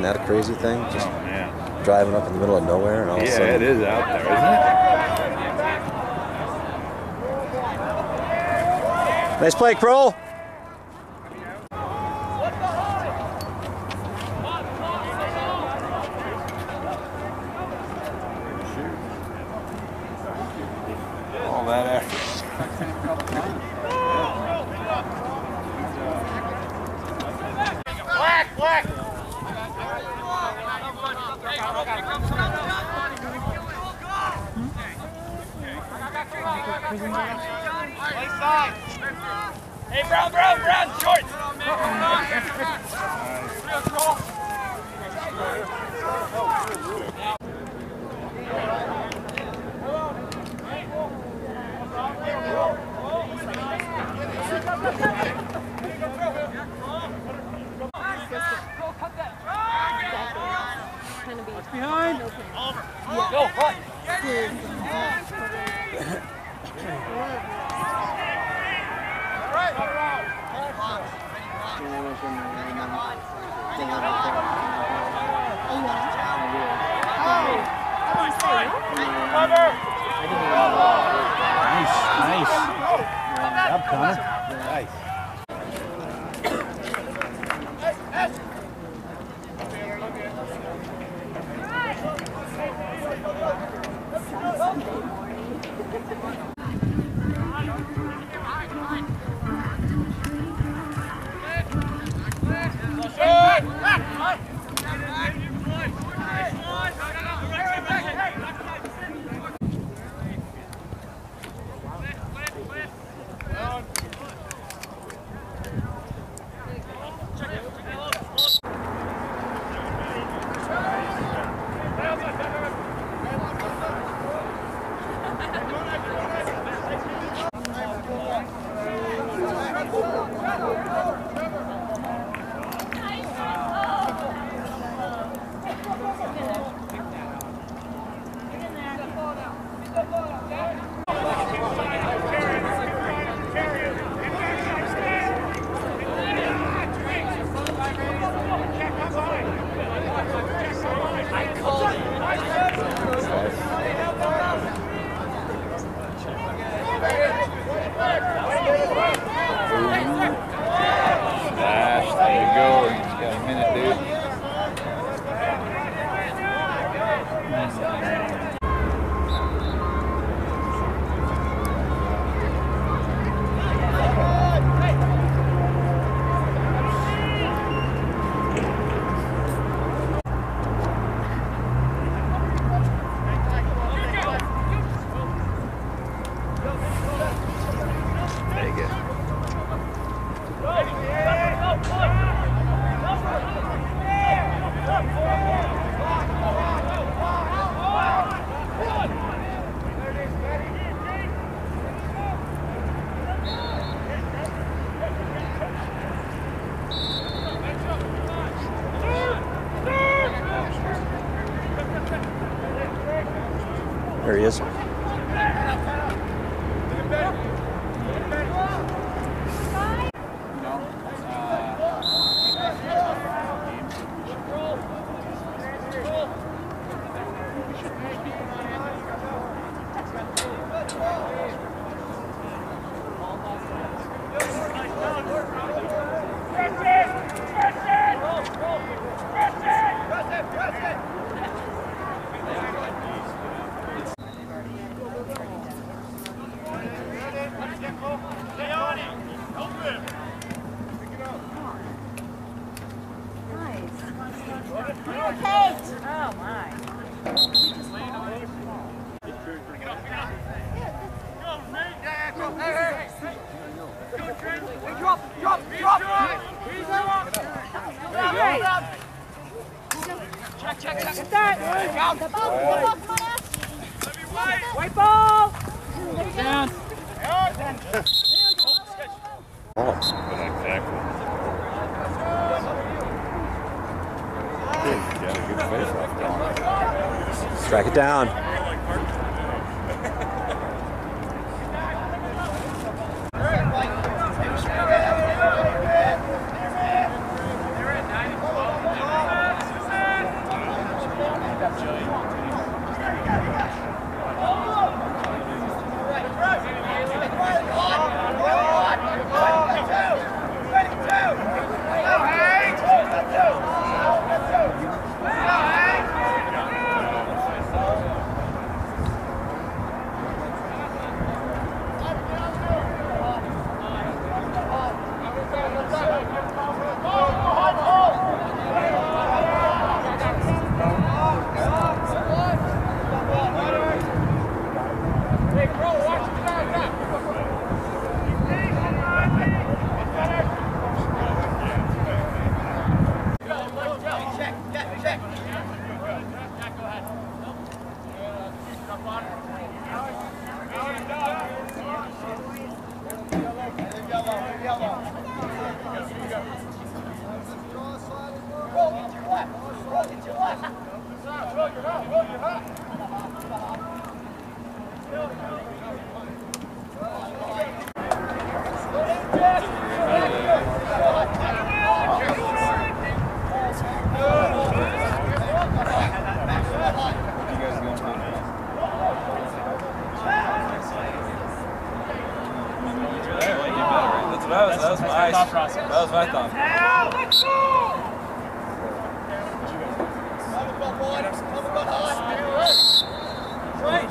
Isn't that a crazy thing? Just Oh man. driving up in the middle of nowhere and all of a Yeah, sudden. it is out there, isn't it? Nice play, Kroll. All that effort. Hey, Brown, Brown, Brown, short! Behind. Go, what? Nice, nice. Job, Connor. Nice. There he is. Oh my. Get that. Ball, come on out. White ball. Down. Strike it down. What I was. That was my That was my thought. Hey,